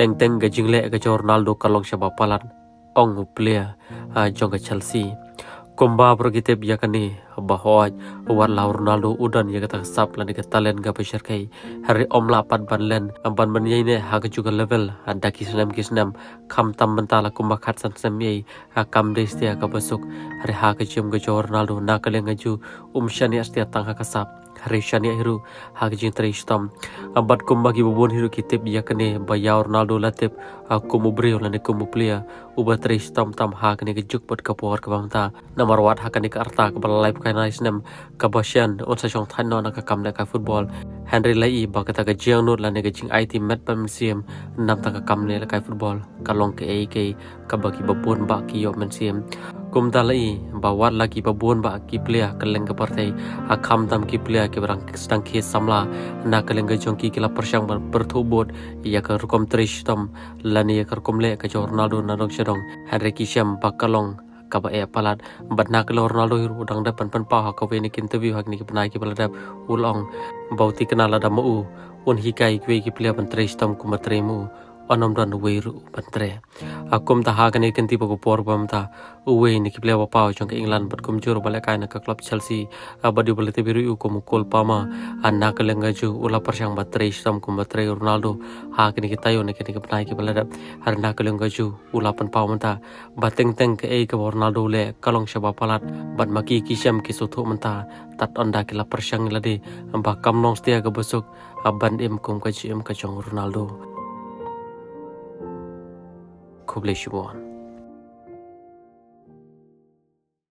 teng teng ga jingle ga Ronaldo kalong syaba palan ong player jong ga Chelsea. Kumba progite biakani bahwa war la Ronaldo udan ya kata sap lan ke talen ga pesher kai hari omla pat ban len ban ban ye ne ha juga level ada kisnam kisnam kam tam mentala kumba khat san sam ye kam des dia ka besuk hari ha ke jum ga Ronaldo na kaleng ga ju um astia tang ha ka sap hari shani hiru ha ke jing tri stam abat kumba ki bubun hiru kitip biakani baya Ronaldo latip aku lan ku muplia uba tri tam ha ke ne juk pot ka por ka wat ha ke ne ka arta ka balai kai nai snem ka basian on sa chong non ka ka football henry lai ba ka ta ka jiang not la ne ka jing it met pam sim nam ta ka kam ne la kai football ka long ke ai ke ka ba ki ba pun ba ki yo sim kum ta lai ba wat la ki ba bun ba ki player ka leng ka partai a kam tam ki player ke barang stang samla na ka leng ka jong ki kila persyang ber bertubut ya ka rukom trish tam la ne ka rukom le ka ronaldo na shadong henry ki sham ba ka long kaba e palat badna ke lo ronaldo hiru dang da pan pan pa ha kawe ni interview hak ni ki panai ki palat dap ulong bauti kenala da mu un hikai kwe ki player ban tre stam ku matre mu onom dan we ru ban tre akum ta hagane kenti poko por bam ta uwe ni kiple wa pau chong england but kum jur bale kai na ka club chelsea. Abadi bale te biru ko mukol pama anna ka lenga ju ula persyang batre sam kum batre ronaldo. Hagane ki tayo ne kini kapnai ki bale har na ka lenga ju ula pan pau manta bateng teng ke e ka ronaldo le kalong shaba palat. Bat maki ki sham ki suthu manta tat onda ki la persyang lade ba kam nong stia ka besuk aban im kum ka chi im ka chong ronaldo Kublai Shibwan.